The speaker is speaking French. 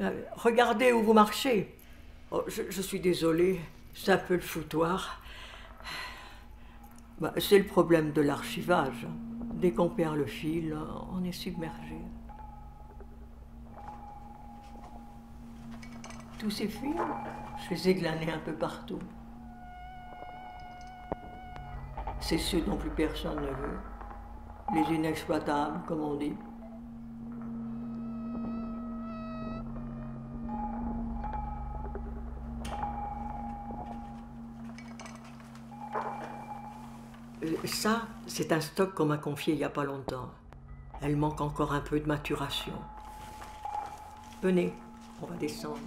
Euh, regardez où vous marchez. Oh, je, suis désolée, c'est un peu le foutoir. Bah, c'est le problème de l'archivage. Dès qu'on perd le fil, on est submergé. Tous ces fils, je les ai glanés un peu partout. C'est ceux dont plus personne ne veut. Les inexploitables, comme on dit. Ça, c'est un stock qu'on m'a confié il n'y a pas longtemps. Elle manque encore un peu de maturation. Venez, on va descendre.